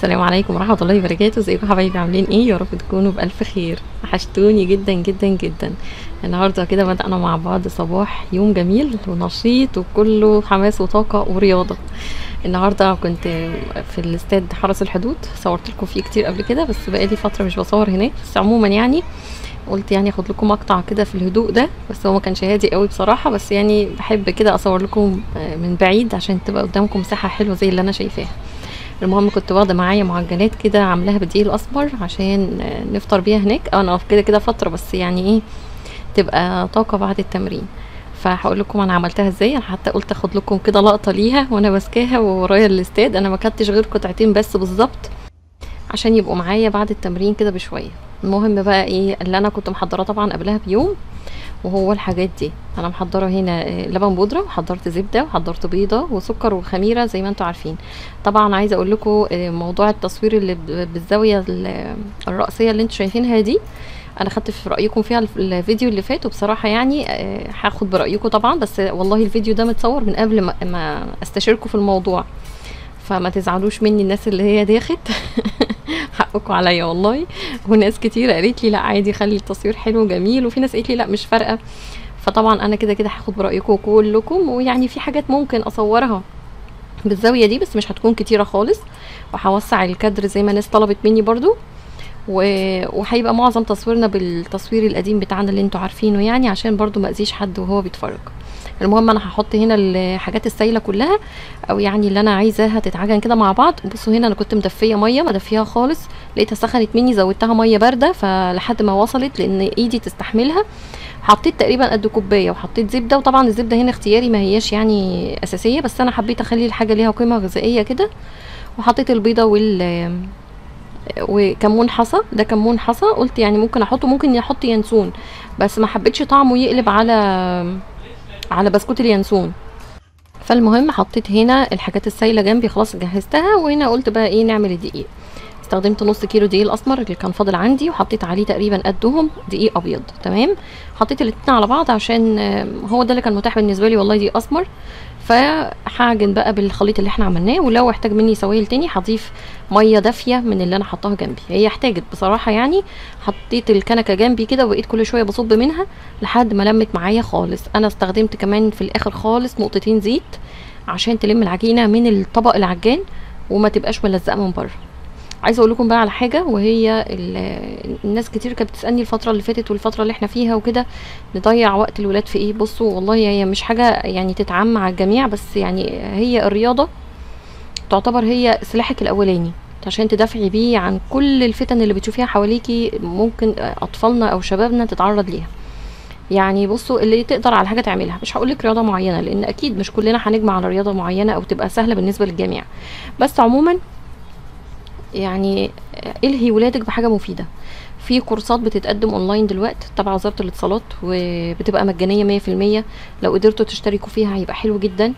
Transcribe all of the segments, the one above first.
السلام عليكم ورحمة الله وبركاته. ازيكم حبايبي؟ عاملين إيه؟ يا رب تكونوا بألف خير. وحشتوني جدا جدا جدا. النهاردة كده بدأنا مع بعض صباح يوم جميل ونشيط وكله حماس وطاقة ورياضة. النهاردة كنت في الاستاد حرس الحدود صورت لكم فيه كتير قبل كده بس بقالي فترة مش بصور هناك. بس عموما يعني قلت يعني اخد لكم مقطع كده في الهدوء ده بس هو ما كانش هادي قوي بصراحة. بس يعني بحب كده أصور لكم من بعيد عشان تبقى قدامكم مساحة حلوة زي اللي أنا شايفاها. المهم كنت واخدة معايا معجنات كده عاملاها بالدقيق الاسمر عشان نفطر بيها هناك. أنا كده كده فترة بس يعني إيه تبقى طاقة بعد التمرين. فهقول لكم أنا عملتها إزاي. أنا حتى قلت أخد لكم كده لقطة ليها وأنا ماسكاها وورايا الاستاد. أنا ما كنتش غير قطعتين بس بالظبط عشان يبقوا معايا بعد التمرين كده بشوية. المهم بقى إيه اللي أنا كنت محضراه طبعا قبلها بيوم. وهو الحاجات دي. أنا محضرة هنا لبن بودرة وحضرت زبدة وحضرت بيضة وسكر وخميرة زي ما أنتم عارفين. طبعا عايزة أقول لكم موضوع التصوير اللي بالزاوية الرأسية اللي أنتم شايفينها دي أنا خدت في رأيكم فيها الفيديو اللي فات وبصراحة يعني هاخد برأيكم طبعا بس والله الفيديو ده متصور من قبل ما استشيركم في الموضوع. فما تزعلوش مني الناس اللي هي داخت حقكم عليا والله. وناس كتير قالت لي لا عادي خلي التصوير حلو وجميل. وفي ناس قالت لي لا مش فارقة. فطبعا أنا كده كده هاخد برايكم كلكم. ويعني في حاجات ممكن أصورها بالزاوية دي بس مش هتكون كتيرة خالص. وهوسع الكادر زي ما الناس طلبت مني برضو. وهيبقى معظم تصويرنا بالتصوير القديم بتاعنا اللي أنتوا عارفينه يعني عشان برضو ما أذيش حد وهو بيتفرج. المهم أنا هحط هنا الحاجات السايلة كلها أو يعني اللي أنا عايزاها تتعجن كده مع بعض. بصوا هنا أنا كنت مدفية مية مدفيها خالص لقيتها سخنت مني زودتها مية باردة فلحد ما وصلت لأن إيدي تستحملها. حطيت تقريبا قد كوباية وحطيت زبدة وطبعا الزبدة هنا اختياري ما هياش يعني أساسية بس أنا حبيت أخلي الحاجة ليها قيمة غذائية كده. وحطيت البيضة وال وكمون حصى ده كمون حصى. قلت يعني ممكن أحطه ممكن أحط ينسون بس ما حبيتش طعمه يقلب على على بسكوت اليانسون. فالمهم حطيت هنا الحاجات السايلة جنبي خلاص جهزتها وهنا قلت بقى إيه نعمل الدقيق. استخدمت نص كيلو دقيق الأسمر اللي كان فاضل عندي وحطيت عليه تقريبا قدهم دقيق أبيض تمام؟ حطيت الاتنين على بعض عشان هو ده اللي كان متاح بالنسبة لي والله دقيق أسمر. فهعجن بقى بالخليط اللي إحنا عملناه ولو احتاج مني سوائل تاني هضيف مية دافية من اللي أنا حطاها جنبي. هي احتاجت بصراحة يعني حطيت الكنكة جنبي كده وبقيت كل شوية بصب منها لحد ما لمت معايا خالص. أنا استخدمت كمان في الآخر خالص نقطتين زيت عشان تلم العجينة من الطبق العجان وما تبقاش ملزقة من بره. عايزة أقول لكم بقى على حاجة وهي الناس كتير كانت بتسألني الفترة اللي فاتت والفترة اللي إحنا فيها وكده نضيع وقت الولاد في إيه؟ بصوا والله هي مش حاجة يعني تتعم على الجميع بس يعني هي الرياضة تعتبر هي سلاحك الأولاني عشان تدافعي بيه عن كل الفتن اللي بتشوفيها حواليكي ممكن أطفالنا أو شبابنا تتعرض ليها. يعني بصوا اللي تقدر على حاجة تعملها. مش هقول لك رياضة معينة لأن أكيد مش كلنا هنجمع على رياضة معينة أو تبقى سهلة بالنسبة للجميع. بس عموما يعني إلهي ولادك بحاجة مفيدة. في كورسات بتتقدم اونلاين دلوقتي تبع وزارة الاتصالات وبتبقى مجانية مية في المية. لو قدرتوا تشتركوا فيها هيبقى حلو جدا.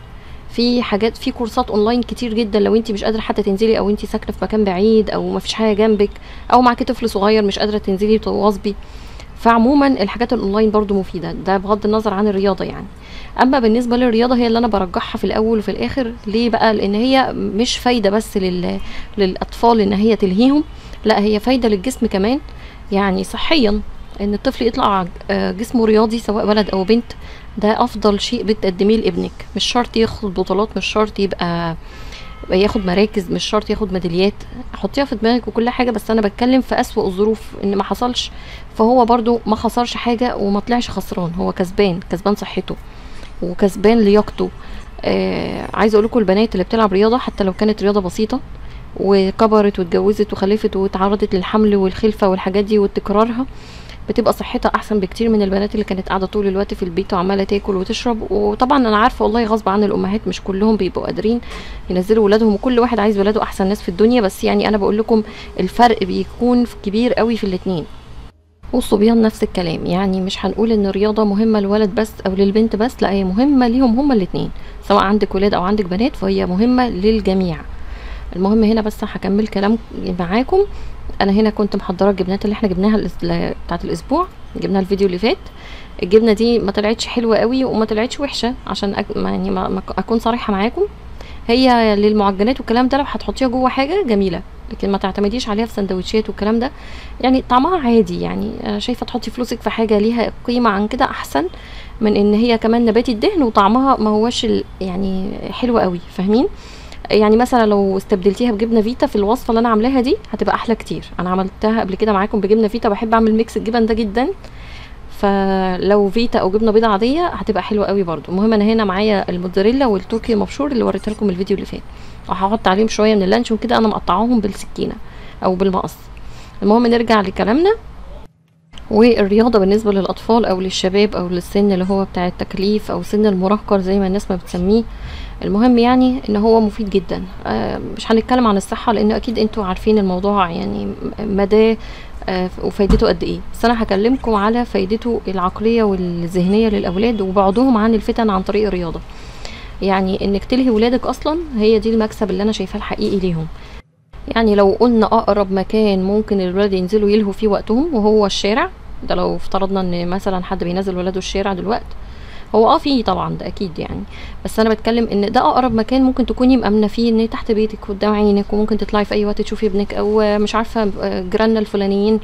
في حاجات في كورسات اونلاين كتير جدا. لو انت مش قادرة حتى تنزلي أو انت ساكنة في مكان بعيد أو ما فيش حاجة جنبك أو معاكي طفل صغير مش قادرة تنزلي تواظبي فعموما الحاجات الأونلاين برضو مفيدة ده بغض النظر عن الرياضة يعني. أما بالنسبة للرياضة هي اللي أنا برجحها في الأول وفي الآخر. ليه بقى؟ لأن هي مش فايدة بس لل... للأطفال إن هي تلهيهم لا هي فايدة للجسم كمان. يعني صحيا إن الطفل يطلع جسمه رياضي سواء ولد أو بنت ده أفضل شيء بتقدميه لابنك. مش شرط ياخد بطولات مش شرط يبقى ياخد مراكز مش شرط ياخد ميداليات. حطيها في دماغك وكل حاجة بس أنا بتكلم في أسوأ الظروف إن ما حصلش. فهو برضو ما خسرش حاجة وما طلعش خسران. هو كسبان كسبان صحته وكسبان لياقته. آه عايزة أقول لكم البنات اللي بتلعب رياضة حتى لو كانت رياضة بسيطة وكبرت واتجوزت وخلفت واتعرضت للحمل والخلفة والحاجات دي وتكرارها بتبقى صحتها أحسن بكتير من البنات اللي كانت قاعدة طول الوقت في البيت وعمالة تاكل وتشرب. وطبعا أنا عارفة والله غصب عن الأمهات مش كلهم بيبقوا قادرين ينزلوا ولادهم وكل واحد عايز ولاده أحسن ناس في الدنيا. بس يعني أنا بقول لكم الفرق بيكون كبير قوي في الاتنين. والصبيان نفس الكلام. يعني مش هنقول إن الرياضة مهمة للولد بس أو للبنت بس لا هي مهمة ليهم هما الاتنين سواء عندك ولاد أو عندك بنات فهي مهمة للجميع. المهم هنا بس هكمل كلام معاكم. أنا هنا كنت محضرة الجبنات اللي إحنا جبناها بتاعت الأسبوع. جبناها الفيديو اللي فات. الجبنة دي ما طلعتش حلوة قوي وما طلعتش وحشة عشان أك... يعني ما... ما أكون صريحة معاكم. هي للمعجنات والكلام ده لو هتحطيها جوه حاجة جميلة لكن ما تعتمديش عليها في سندوتشات والكلام ده. يعني طعمها عادي يعني. شايفة تحطي فلوسك في حاجة ليها قيمة عن كده أحسن من إن هي كمان نباتي الدهن وطعمها ما هوش يعني حلو قوي. فاهمين؟ يعني مثلا لو استبدلتيها بجبنة فيتا في الوصفة اللي أنا عاملاها دي هتبقى أحلى كتير. أنا عملتها قبل كده معاكم بجبنة فيتا بحب أعمل mix الجبن ده جدا. فلو فيتا أو جبنة بيضة عادية هتبقى حلوة قوي برضو. المهم أنا هنا معايا الموتزاريلا والتركي المبشور اللي وريتها لكم الفيديو اللي فات. وهحط عليهم شوية من اللانشون كده أنا مقطعاهم بالسكينة أو بالمقص. المهم نرجع لكلامنا. والرياضة بالنسبة للأطفال أو للشباب أو للسن اللي هو بتاع التكليف أو سن المراهقة زي ما الناس ما بتسميه المهم يعني إن هو مفيد جدا. آه، مش هنتكلم عن الصحة لأن أكيد أنتوا عارفين الموضوع يعني مداه وفايدته قد إيه. بس أنا هكلمكم على فايدته العقلية والذهنية للأولاد وبعدهم عن الفتن عن طريق الرياضة. يعني إنك تلهي ولادك أصلا هي دي المكسب اللي أنا شايفاه الحقيقي ليهم. يعني لو قلنا أقرب مكان ممكن الولاد ينزلوا يلهوا فيه وقتهم وهو الشارع. ده لو افترضنا إن مثلا حد بينزل ولاده الشارع دلوقتي. هو آه فيه طبعا ده أكيد يعني. بس أنا بتكلم إن ده أقرب مكان ممكن تكوني مأمنة فيه إن تحت بيتك قدام عينك وممكن تطلعي في أي وقت تشوفي ابنك أو مش عارفة جيراننا الفلانيين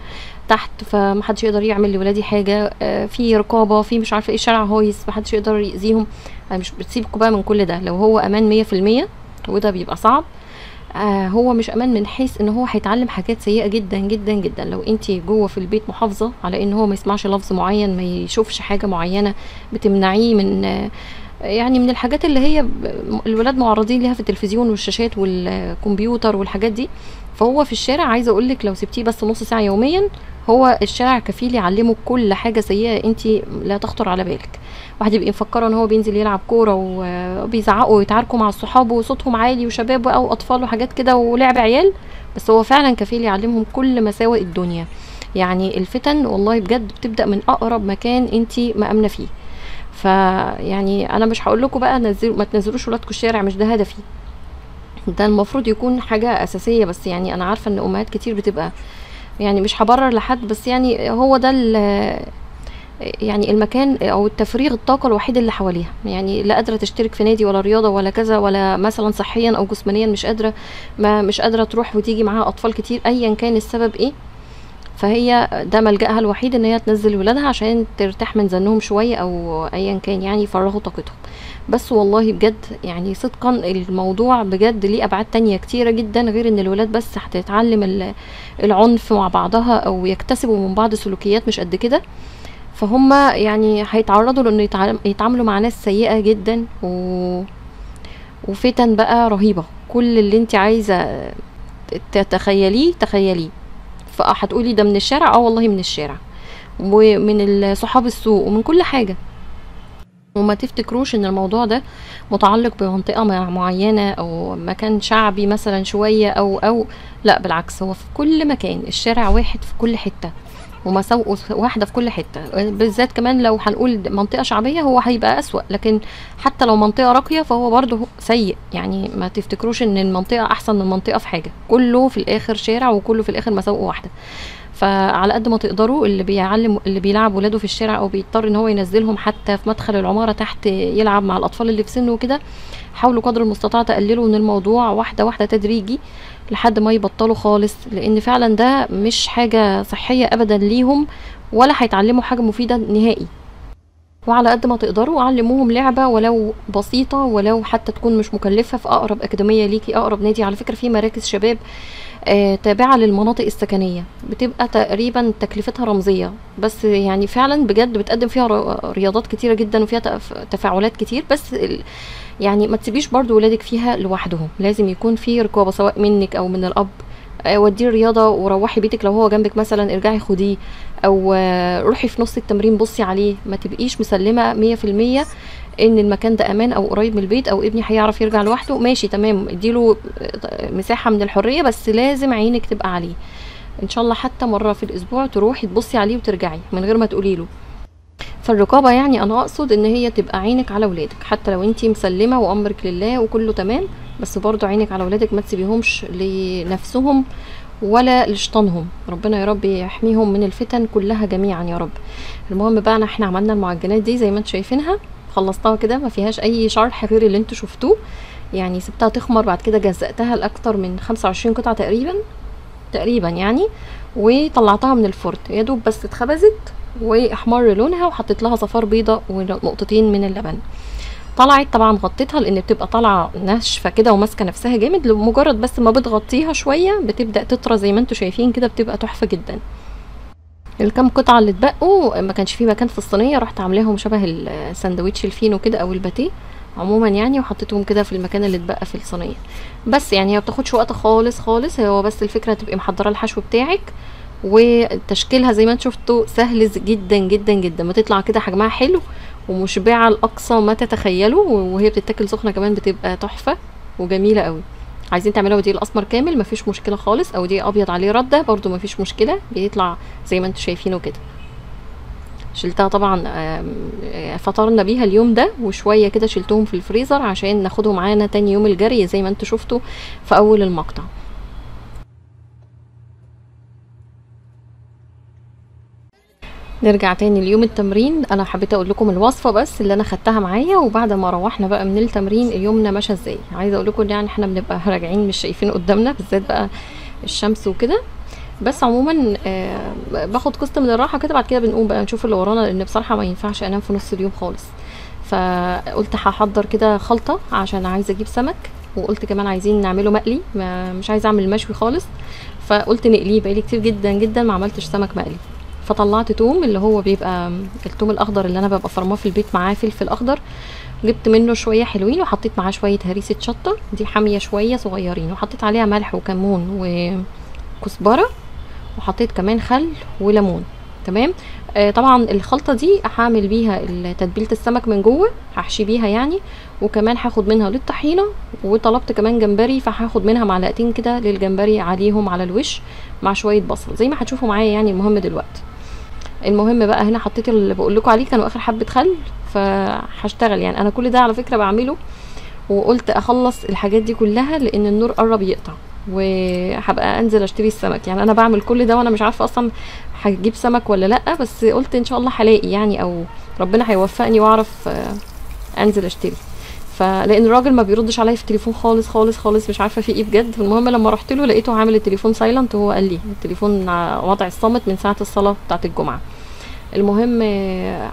تحت فمحدش يقدر يعمل لولادي حاجة آه، في رقابة في مش عارفة إيه شارع هويس محدش يقدر يأذيهم. مش بتسيبكوا بقى من كل ده. لو هو أمان مية في المية وده بيبقى صعب. آه هو مش أمان من حيث إن هو هيتعلم حاجات سيئة جدا جدا جدا. لو أنت جوه في البيت محافظة على إن هو ما يسمعش لفظ معين ما يشوفش حاجة معينة بتمنعيه من آه يعني من الحاجات اللي هي الولاد معرضين ليها في التلفزيون والشاشات والكمبيوتر والحاجات دي. فهو في الشارع عايزه أقول لك لو سبتيه بس نص ساعة يوميا هو الشارع كفيل يعلمه كل حاجة سيئة انت لا تخطر على بالك. واحد يبقى مفكره ان هو بينزل يلعب كورة وبيزعقوا ويتعاركوا مع صحابه وصوتهم عالي وشباب بقى وأطفال وحاجات كده ولعب عيال بس هو فعلا كفيل يعلمهم كل مساوئ الدنيا. يعني الفتن والله بجد بتبدأ من أقرب مكان انت مآمنة فيه. فيعني أنا مش هقول لكم بقى نزلوا ما تنزلوش ولادكم الشارع مش ده هدفي. ده المفروض يكون حاجة أساسية بس يعني أنا عارفة إن أمهات كتير بتبقى يعني مش هبرر لحد بس يعني هو ده يعني المكان أو التفريغ الطاقة الوحيد اللي حواليها. يعني لا قادرة تشترك في نادي ولا رياضة ولا كذا ولا مثلا صحيا أو جسمانيا مش قادرة ما مش قادرة تروح وتيجي معاها أطفال كتير ايا كان السبب إيه. فهي ده ملجأها الوحيد إن هي تنزل ولادها عشان ترتاح من زنهم شوية أو ايا كان يعني يفرغوا طاقتهم. بس والله بجد يعني صدقا الموضوع بجد ليه أبعاد تانية كتيرة جدا غير إن الولاد بس هتتعلم ال- العنف مع بعضها أو يكتسبوا من بعض سلوكيات مش قد كده. فهم يعني هيتعرضوا لأنه يتعام- يتعاملوا مع ناس سيئة جدا و... وفتن بقى رهيبة. كل اللي انت عايزة تتخيليه تخيليه. فهتقولي ده من الشارع؟ آه والله من الشارع. ومن صحاب السوق ومن كل حاجة. وما تفتكروش إن الموضوع ده متعلق بمنطقة مع- معينة أو مكان شعبي مثلا شوية أو أو لا بالعكس هو في كل مكان الشارع واحد في كل حتة. ومساوئه واحدة في كل حتة. بالذات كمان لو هنقول منطقة شعبية هو هيبقى أسوأ لكن حتى لو منطقة راقية فهو برضه سيء. يعني ما تفتكروش إن المنطقة أحسن من منطقة في حاجة. كله في الآخر شارع وكله في الآخر مساوئه واحدة. فعلى قد ما تقدروا اللي بيعلم اللي بيلعب ولاده في الشارع أو بيضطر إن هو ينزلهم حتى في مدخل العمارة تحت يلعب مع الأطفال اللي في سنه وكده حاولوا قدر المستطاع تقللوا من الموضوع واحدة واحدة تدريجي. لحد ما يبطلوا خالص لأن فعلا ده مش حاجة صحية ابدا ليهم ولا هيتعلموا حاجة مفيدة نهائي. وعلى قد ما تقدروا علموهم لعبة ولو بسيطة ولو حتى تكون مش مكلفة في أقرب أكاديمية ليكي أقرب نادي. على فكرة في مراكز شباب آه، تابعة للمناطق السكنية بتبقى تقريبا تكلفتها رمزية. بس يعني فعلا بجد بتقدم فيها رياضات كتيرة جدا وفيها تف- تفاعلات كتير. بس يعني ما تسيبيش برضو ولادك فيها لوحدهم. لازم يكون في رقابة سواء منك أو من الأب. آه، وديه الرياضة وروحي بيتك. لو هو جنبك مثلا ارجعي خديه. أو آه، روحي في نص التمرين بصي عليه. ما تبقيش في المية إن المكان ده أمان أو قريب من البيت أو ابني هيعرف يرجع لوحده. ماشي تمام. اديله آه، مساحة من الحرية بس لازم عينك تبقى عليه. إن شاء الله حتى مرة في الأسبوع تروحي تبصي عليه وترجعي من غير ما تقولي له. فالرقابة يعني أنا أقصد إن هي تبقى عينك على ولادك حتى لو أنتي مسلمة وأمرك لله وكله تمام بس برضو عينك على ولادك ما تسيبيهمش لنفسهم ولا لشيطانهم. ربنا يا رب يحميهم من الفتن كلها جميعا يا رب. المهم بقى إحنا عملنا المعجنات دي زي ما أنتم شايفينها خلصتها كده ما فيهاش أي شرح غير اللي أنتوا شفتوه. يعني سبتها تخمر بعد كده جزأتها لأكتر من 25 قطعة تقريبا تقريبا يعني وطلعتها من الفرن. يا دوب بس اتخبزت وأحمر لونها وحطيت لها صفار بيضة ونقطتين من اللبن. طلعت طبعا غطيتها لأن بتبقى طالعة ناشفة كده وماسكة نفسها جامد. لمجرد بس ما بتغطيها شوية بتبدأ تطرى زي ما أنتم شايفين كده بتبقى تحفة جدا. الكام قطعة اللي اتبقوا ما كانش في مكان في الصينية رحت عاملاهم شبه الساندوتش الفينو كده أو الباتيه عموما يعني وحطيتهم كده في المكان اللي اتبقى في الصينية. بس يعني هي بتاخدش وقت خالص خالص. هو بس الفكرة تبقي محضرة الحشو بتاعك وتشكيلها زي ما أنتم شفتوا سهل جدا جدا جدا. بتطلع كده حجمها حلو ومشبعة لأقصى ما تتخيلوا وهي بتتاكل سخنة كمان بتبقى تحفة وجميلة قوي. عايزين تعملوها بدقيق الأسمر كامل مفيش مشكلة خالص. أو دقيق أبيض عليه ردة برضو مفيش مشكلة بيطلع زي ما أنتم شايفينه كده شلتها طبعا فطرنا بيها اليوم ده وشوية كده شلتهم في الفريزر عشان ناخدهم معانا تاني يوم الجري زي ما أنتم شفتوا في أول المقطع. نرجع تاني ليوم التمرين. أنا حبيت أقول لكم الوصفة بس اللي أنا خدتها معايا وبعد ما روحنا بقى من التمرين يومنا مشى إزاي. عايزة أقول لكم يعني إحنا بنبقى راجعين مش شايفين قدامنا بالذات بقى الشمس وكده. بس عموما آه باخد قسط من الراحة كده بعد كده بنقوم بقى نشوف اللي ورانا لأن بصراحة ما ينفعش أنام في نص اليوم خالص. فقلت هحضر كده خلطة عشان عايزة أجيب سمك وقلت كمان عايزين نعمله مقلي مش عايزة أعمل مشوي خالص. فقلت نقليه بقالي كتير جدا جدا ما عملتش سمك مقلي. فطلعت توم اللي هو بيبقى التوم الأخضر اللي أنا ببقى فرماه في البيت معاه فلفل أخضر. جبت منه شوية حلوين وحطيت معاه شوية هريسة شطة. دي حامية شوية صغيرين وحطيت عليها ملح وكمون وكزبرة وحطيت كمان خل وليمون. تمام؟ آه طبعا الخلطة دي هعمل بيها تتبيلة السمك من جوه هحشي بيها يعني وكمان هاخد منها للطحينة وطلبت كمان جمبري فهاخد منها معلقتين كده للجمبري عليهم على الوش مع شوية بصل زي ما هتشوفوا معايا يعني المهم دلوقتي. المهم بقى هنا حطيت اللي بقول لكم عليه كانوا آخر حبة خل فهشتغل يعني. أنا كل ده على فكرة بعمله وقلت أخلص الحاجات دي كلها لأن النور قرب يقطع وهبقى أنزل أشتري السمك. يعني أنا بعمل كل ده وأنا مش عارفة أصلا هجيب سمك ولا لأ بس قلت إن شاء الله هلاقي يعني أو ربنا هيوفقني وأعرف أنزل أشتري. فلان الراجل ما بيردش عليا في التليفون خالص خالص خالص مش عارفة في إيه بجد. المهم لما رحت له لقيته عامل التليفون سايلنت وهو قال لي التليفون وضع الصامت من ساعة الصلاة بتاعة الجمعة. المهم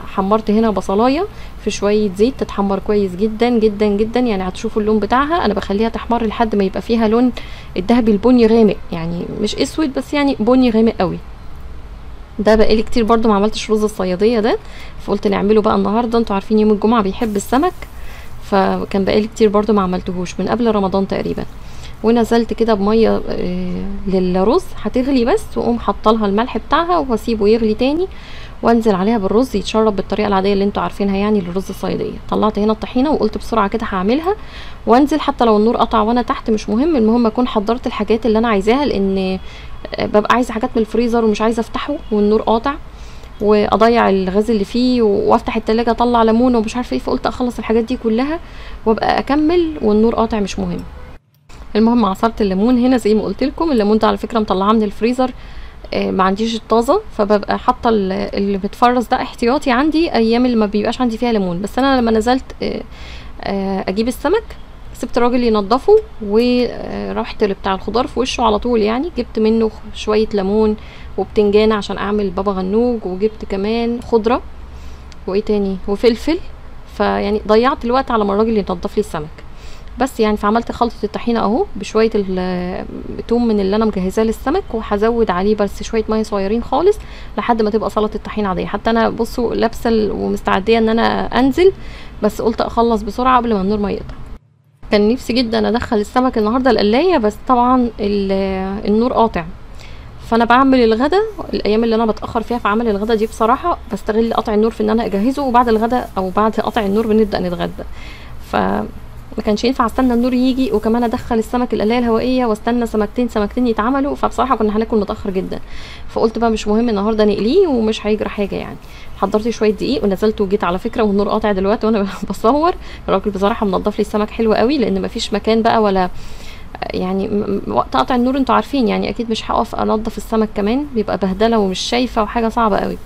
حمرت هنا بصلاية في شوية زيت تتحمر كويس جدا جدا جدا. يعني هتشوفوا اللون بتاعها. أنا بخليها تحمر لحد ما يبقى فيها لون الذهبي البني غامق. يعني مش أسود بس يعني بني غامق قوي. ده بقالي كتير برضو ما عملتش رز الصيادية ده. فقلت نعمله بقى النهارده. أنتوا عارفين يوم الجمعة بيحب السمك. فكان بقالي كتير برضو ما عملتهوش من قبل رمضان تقريبا. ونزلت كده بمية للرز. هتغلي بس وأقوم حاطة الملح بتاعها واسيبه يغلي تاني وأنزل عليها بالرز يتشرب بالطريقة العادية اللي أنتوا عارفينها يعني للرز الصيادية. طلعت هنا الطحينة وقلت بسرعة كده هعملها وأنزل حتى لو النور قطع وأنا تحت مش مهم المهم أكون حضرت الحاجات اللي أنا عايزاها لأن ببقى عايزة حاجات من الفريزر ومش عايزة أفتحه والنور قاطع. وأضيع الغاز اللي فيه وأفتح التلاجة أطلع ليمون ومش عارفة إيه فقلت أخلص الحاجات دي كلها وأبقى أكمل والنور قاطع مش مهم. المهم عصرت الليمون هنا زي ما قلت لكم. الليمون ده على فكرة مطلعاه من الفريزر آه ما عنديش الطازه فببقى حاطة اللي متفرز ده احتياطي عندي أيام اللي ما بيبقاش عندي فيها ليمون. بس أنا لما نزلت آه آه أجيب السمك سبت الراجل ينضفه ورحت لبتاع الخضار في وشه على طول يعني جبت منه شوية ليمون وبتنجان عشان أعمل بابا غنوج وجبت كمان خضرة. وإيه تاني؟ وفلفل. فيعني ضيعت الوقت على ما الراجل ينضف لي السمك. بس يعني فعملت خلطة الطحينة أهو بشوية التوم من اللي أنا مجهزاه للسمك وهزود عليه بس شوية مية صغيرين خالص لحد ما تبقى سلطة الطحينة عادية. حتى أنا بصوا لابسة ومستعدية إن أنا أنزل بس قلت أخلص بسرعة قبل ما النور ما يقطع. كان نفسي جدا أدخل السمك النهارده القلاية بس طبعا النور قاطع. فانا بعمل الغدا الأيام اللي أنا بتأخر فيها في عمل الغدا دي بصراحة بستغل قطع النور في ان أنا اجهزه وبعد الغدا أو بعد قطع النور بنبدأ نتغدى. ف ما كانش ينفع استنى النور يجي وكمان ادخل السمك القلاية الهوائية واستنى سمكتين سمكتين يتعملوا فبصراحة كنا هناكل متأخر جدا. فقلت بقى مش مهم النهارده نقليه ومش هيجرى حاجة يعني. حضرت شوية دقيق ونزلت وجيت على فكرة والنور قاطع دلوقتي وأنا بصور. الراجل بصراحة منضف لي السمك حلو قوي لأن مفيش مكان بقى ولا يعني وقت قطع النور أنتوا عارفين يعني أكيد مش هقف انضف السمك كمان بيبقى بهدلة ومش شايفة وحاجة صعبة قوي.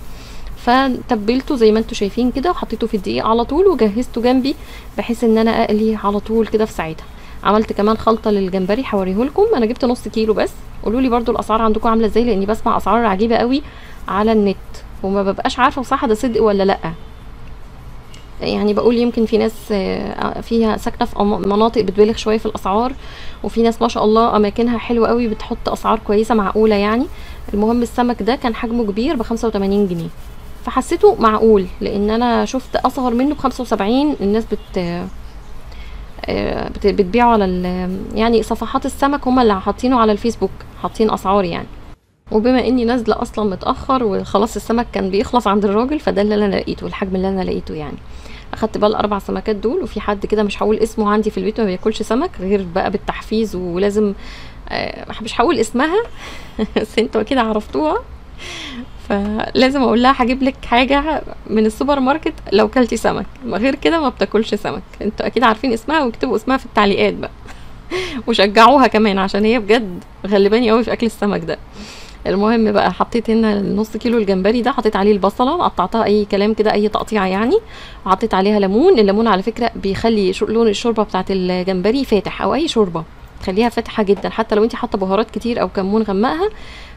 فتبلته زي ما أنتوا شايفين كده وحطيته في الدقيق على طول وجهزته جنبي بحيث إن أنا أقلي على طول كده في ساعتها. عملت كمان خلطة للجمبري هوريه لكم أنا جبت نص كيلو بس. قولوا لي برضو الأسعار عندكم عاملة إزاي لأني بسمع أسعار عجيبة قوي على النت. وما ببقاش عارفة بصراحه ده صدق ولا لأ. يعني بقول يمكن في ناس آه، فيها ساكنة في مناطق بتبالغ شوية في الأسعار وفي ناس ما شاء الله أماكنها حلوة قوي بتحط أسعار كويسة معقولة يعني. المهم السمك ده كان حجمه كبير ب 85 جنيه. فحسيته معقول لأن أنا شفت أصغر منه ب 75 الناس بت آه، بت- بتبيعه على يعني صفحات السمك هم اللي حاطينه على الفيسبوك حاطين أسعار يعني. وبما إني نازلة أصلا متأخر وخلاص السمك كان بيخلص عند الراجل فده اللي أنا لقيته الحجم اللي أنا لقيته يعني. أخدت بقى الأربع سمكات دول وفي حد كده مش هقول اسمه عندي في البيت ما بياكلش سمك غير بقى بالتحفيز ولازم آه، مش هقول اسمها بس أنتوا كده عرفتوها. فلازم أقول لها هجيب لك حاجة من السوبر ماركت لو كلتي سمك. غير كده ما بتاكلش سمك. أنتوا أكيد عارفين اسمها واكتبوا اسمها في التعليقات بقى. وشجعوها كمان عشان هي بجد غلباني قوي في أكل السمك ده. المهم بقى حطيت هنا النص كيلو الجمبري ده حطيت عليه البصلة قطعتها أي كلام كده أي تقطيعه يعني. وحطيت عليها ليمون الليمون على فكرة بيخلي لون الشوربة بتاعت الجمبري فاتح أو أي شوربة تخليها فاتحة جدا. حتى لو انت حاطة بهارات كتير أو كمون غمقها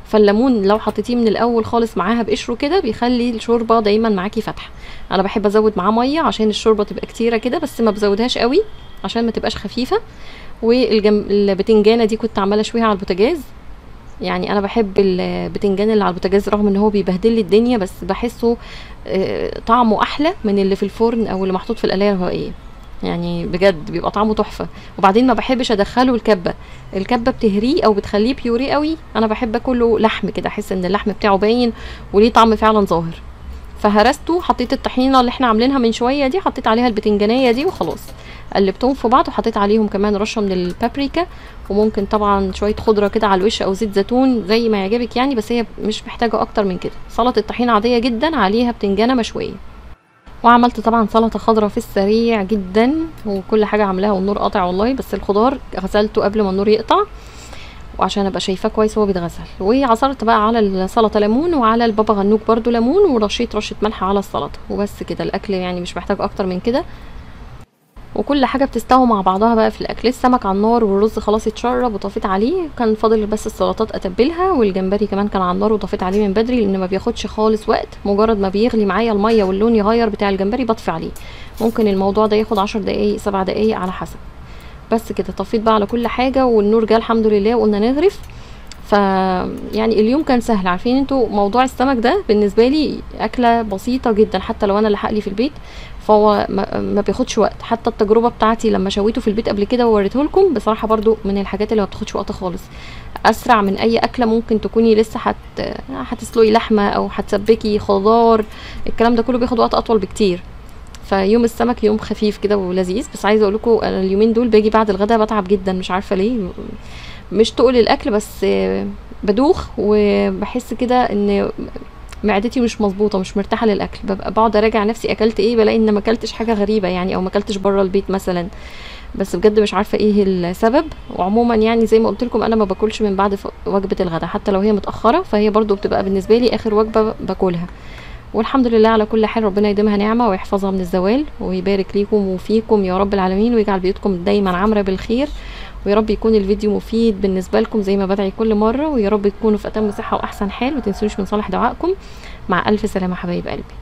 فالليمون لو حطيتيه من الأول خالص معاها بقشره كده بيخلي الشوربة دايما معاكي فاتحة. أنا بحب أزود معاه مية عشان الشوربة تبقى كتيرة كده بس ما بزودهاش قوي عشان ما تبقاش خفيفة. والبتنجانه دي كنت عمالة أشويها على البوتاجاز. يعني أنا بحب البتنجان اللي على البوتاجاز رغم إن هو بيبهدل لي الدنيا بس بحسه آه، طعمه أحلى من اللي في الفرن أو اللي محطوط في القلاية الهوائية. يعني بجد بيبقى طعمه تحفة. وبعدين ما بحبش أدخله الكبة. الكبة بتهريه أو بتخليه بيوري قوي. أنا بحب أكله لحم كده أحس إن اللحم بتاعه باين وليه طعم فعلا ظاهر. فهرسته حطيت الطحينة اللي إحنا عاملينها من شوية دي حطيت عليها البتنجانية دي وخلاص. قلبتهم في بعض وحطيت عليهم كمان رشة من البابريكا وممكن طبعا شوية خضرة كده على الوش أو زيت زيتون زي ما يعجبك يعني بس هي مش محتاجة أكتر من كده. سلطة طحينة عادية جدا عليها بتنجانة مشوية. وعملت طبعا سلطة خضراء في السريع جدا وكل حاجة عاملاها والنور قاطع والله بس الخضار غسلته قبل ما النور يقطع وعشان أبقى شايفاه كويس وهو بيتغسل. وعصرت بقى على السلطة ليمون وعلى البابا غنوج برضو ليمون ورشيت رشة ملح على السلطة. وبس كده الأكل يعني مش محتاج أكتر من كده. وكل حاجة بتستوي مع بعضها بقى في الأكل. السمك على النار والرز خلاص اتشرب وطفيت عليه. كان فاضل بس السلطات أتبلها والجمبري كمان كان على النار وطفيت عليه من بدري لأن ما بياخدش خالص وقت. مجرد ما بيغلي معايا المية واللون يغير بتاع الجمبري بطفي عليه. ممكن الموضوع ده ياخد عشر دقايق سبع دقايق على حسب. بس كده طفيت بقى على كل حاجة والنور جه الحمد لله وقلنا نغرف. ف يعني اليوم كان سهل. عارفين أنتوا موضوع السمك ده بالنسبة لي أكلة بسيطة جدا حتى لو أنا اللي هقلي في البيت فهو ما, بياخدش وقت. حتى التجربة بتاعتي لما شويته في البيت قبل كده ووريته لكم بصراحة برضو من الحاجات اللي ما بتاخدش وقت خالص. أسرع من أي أكلة ممكن تكوني لسه هت هتسلقي لحمة أو هتسبكي خضار الكلام ده كله بياخد وقت أطول بكتير. فيوم السمك يوم خفيف كده ولذيذ. بس عايزة أقول لكم اليومين دول باجي بعد الغداء بتعب جدا مش عارفة ليه. مش تقل الأكل بس بدوخ وبحس كده إن معدتي مش مظبوطة مش مرتاحة للأكل. ببقى بقعد أراجع نفسي أكلت إيه بلاقي إن ما أكلتش حاجة غريبة يعني أو ما أكلتش بره البيت مثلا. بس بجد مش عارفة إيه السبب. وعموما يعني زي ما قلت لكم أنا ما باكلش من بعد وجبة الغداء. حتى لو هي متأخرة فهي برضو بتبقى بالنسبة لي آخر وجبة باكلها. والحمد لله على كل حال ربنا يديمها نعمة ويحفظها من الزوال ويبارك ليكم وفيكم يا رب العالمين ويجعل بيوتكم دايما عامرة بالخير. ويا رب يكون الفيديو مفيد بالنسبة لكم زي ما بدعي كل مرة ويا رب تكونوا في أتم صحة وأحسن حال وتنسوش من صالح دعائكم. مع ألف سلامة حبايب قلبي.